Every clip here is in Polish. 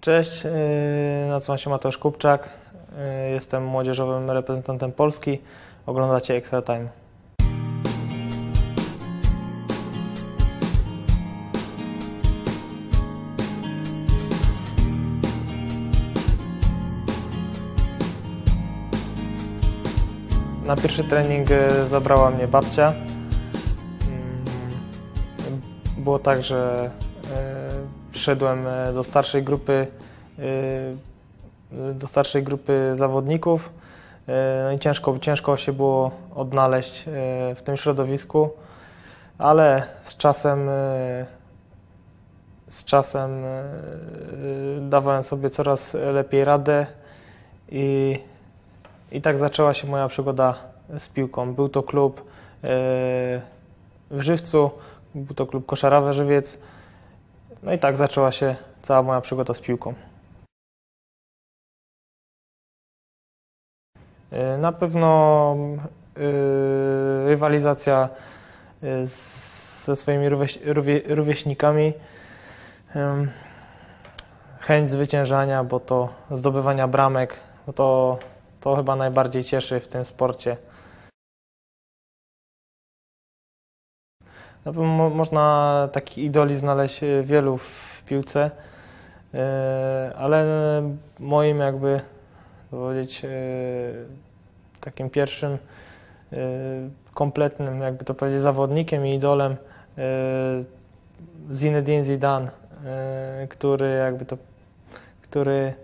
Cześć, yy, nazywam się Mateusz Kupczak. Yy, Jestem młodzieżowym reprezentantem Polski. Oglądacie Extra Time. Na pierwszy trening yy, zabrała mnie babcia. Mm, Było tak, że przyszedłem yy, do starszej grupy, yy, do starszej grupy zawodników. Yy, No i ciężko, ciężko się było odnaleźć w tym środowisku, ale z czasem, z czasem dawałem sobie coraz lepiej radę i, i tak zaczęła się moja przygoda z piłką. Był to klub w Żywcu, był to klub Koszarawe Żywiec. No i tak zaczęła się cała moja przygoda z piłką. Yy, Na pewno yy, rywalizacja z- ze swoimi rówieś, rówie, rówieśnikami, chęć zwyciężania, bo to zdobywania bramek, bo to, to chyba najbardziej cieszy w tym sporcie. Mo- można takich idoli znaleźć y, wielu w piłce, y, ale moim jakby powiedzieć y, takim pierwszym kompletnym, jakby to powiedzieć, zawodnikiem i idolem Zinedine Zidane, który jakby to, który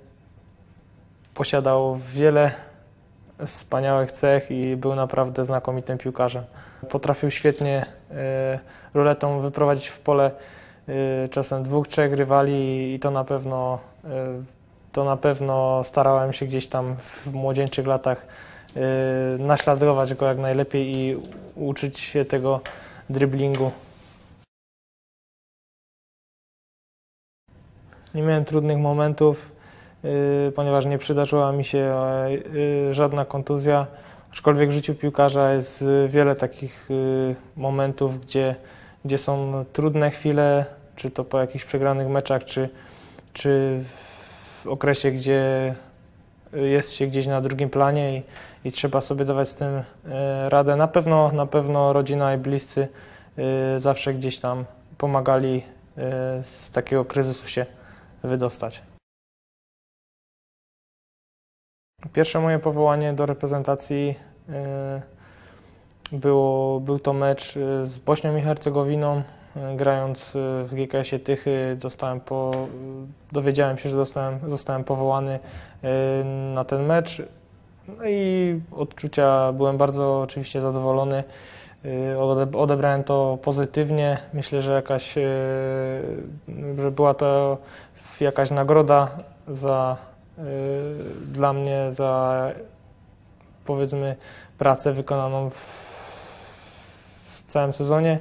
posiadał wiele wspaniałych cech i był naprawdę znakomitym piłkarzem. Potrafił świetnie e, ruletą wyprowadzić w pole e, czasem dwóch, trzech rywali i to na pewno e, to na pewno starałem się gdzieś tam w młodzieńczych latach naśladować go jak najlepiej i uczyć się tego driblingu. Nie miałem trudnych momentów, ponieważ nie przydarzyła mi się e, y, żadna kontuzja. Aczkolwiek w życiu piłkarza jest y, wiele takich y, momentów, gdzie, gdzie są trudne chwile, czy to po jakichś przegranych meczach, czy, czy w okresie, gdzie jest się gdzieś na drugim planie i, i trzeba sobie dawać z tym e, radę. Na pewno, na pewno rodzina i bliscy y, zawsze gdzieś tam pomagali y, z takiego kryzysu się wydostać. Pierwsze moje powołanie do reprezentacji y, było, był to mecz y, z Bośnią i Hercegowiną. Y, Grając w GKS-ie Tychy dostałem po, dowiedziałem się, że zostałem, zostałem powołany na ten mecz. No i odczucia byłem bardzo oczywiście zadowolony. Ode- Odebrałem to pozytywnie. Myślę, że jakaś, że była to jakaś nagroda za, dla mnie za powiedzmy pracę wykonaną w, w całym sezonie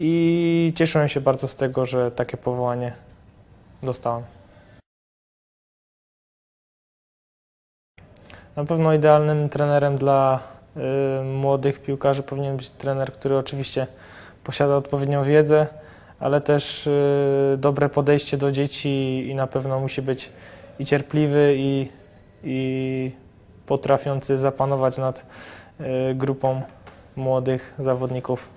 i cieszyłem się bardzo z tego, że takie powołanie dostałem. Na pewno idealnym trenerem dla y, młodych piłkarzy powinien być trener, który oczywiście posiada odpowiednią wiedzę, ale też y, dobre podejście do dzieci i na pewno musi być i cierpliwy i, i potrafiący zapanować nad y, grupą młodych zawodników.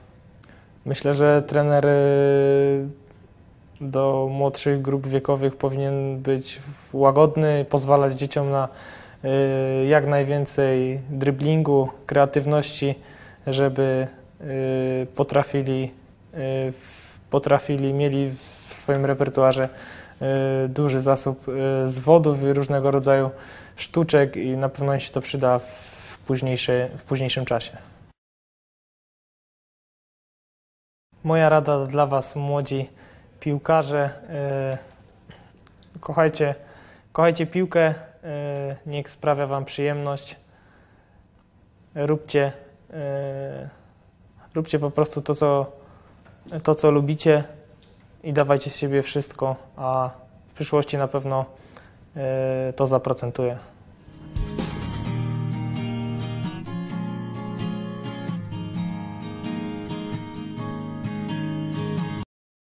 Myślę, że trener y, do młodszych grup wiekowych powinien być łagodny, pozwalać dzieciom na y, jak najwięcej driblingu, kreatywności, żeby potrafili, potrafili, mieli w swoim repertuarze duży zasób y, zwodów i różnego rodzaju sztuczek i na pewno się to przyda w, w późniejszym czasie. Moja rada dla Was, młodzi piłkarze, y, kochajcie, kochajcie piłkę, niech sprawia Wam przyjemność. Róbcie, róbcie po prostu to co, to, co lubicie i dawajcie z siebie wszystko, a w przyszłości na pewno y, to zaprocentuje.